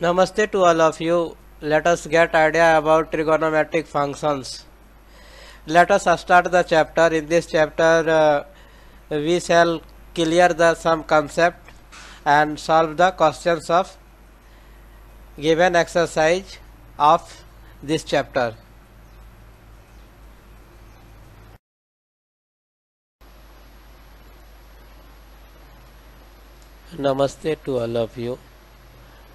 Namaste to all of you. Let us get idea about trigonometric functions. Let us start the chapter. In this chapter, uh, we shall clear the some concept and solve the questions of given exercise of this chapter. Namaste to all of you.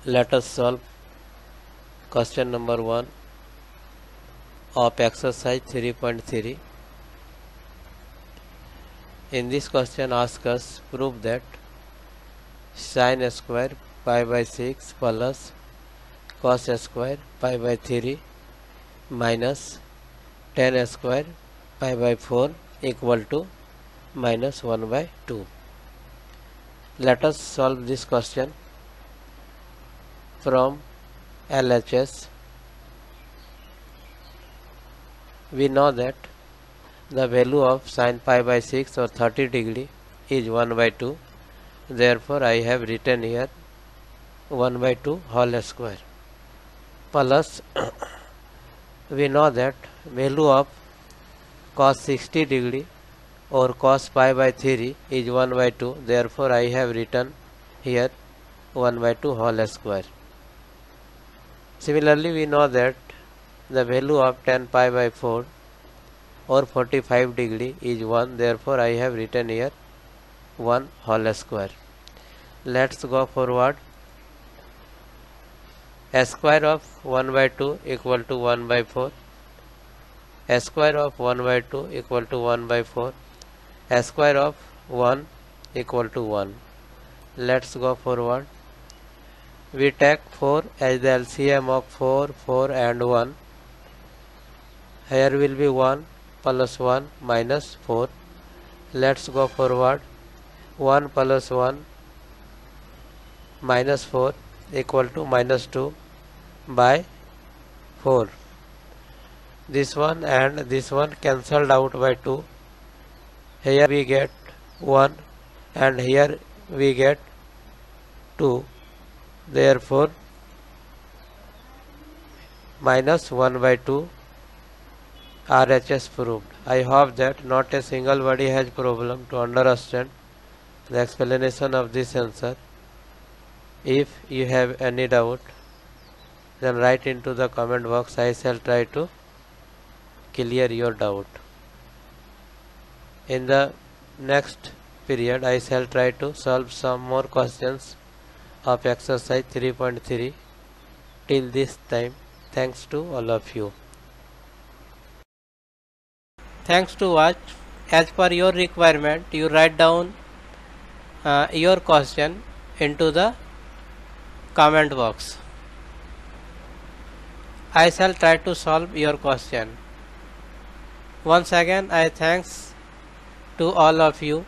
Let us solve question number 1 of exercise 3.3. In this question ask us prove that sin square pi by 6 plus cos square pi by 3 minus tan square pi by 4 equal to minus 1 by 2. Let us solve this question from LHS. We know that the value of sin pi by 6 or 30 degree is 1 by 2. Therefore, I have written here 1 by 2 whole square plus we know that value of cos 60 degree or cos pi by 3 is 1 by 2 therefore I have written here 1 by 2 whole square similarly we know that the value of tan pi by 4 or 45 degree is 1 therefore I have written here 1 whole square. Let's go forward. Square of 1 by 2 equal to 1 by 4 a square of 1 by 2 equal to 1 by 4 a square of 1 equal to 1 let's go forward we take 4 as the LCM of 4 4 and 1 here will be 1 plus 1 minus 4 let's go forward. 1 plus 1 minus 4 equal to minus 2 by 4 this one and this one cancelled out by 2 here we get 1 and here we get 2 therefore minus 1 by 2 RHS proved. I hope that not a single body has problem to understand the explanation of this answer. If you have any doubt then write into the comment box I shall try to clear your doubt. In the next period, I shall try to solve some more questions of exercise 3.3. Till this time, thanks to all of you. Thanks to watch. As per your requirement, you write down uh, your question into the comment box. I shall try to solve your question. Once again, I thanks to all of you